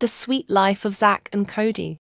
The Sweet Life of Zach and Cody.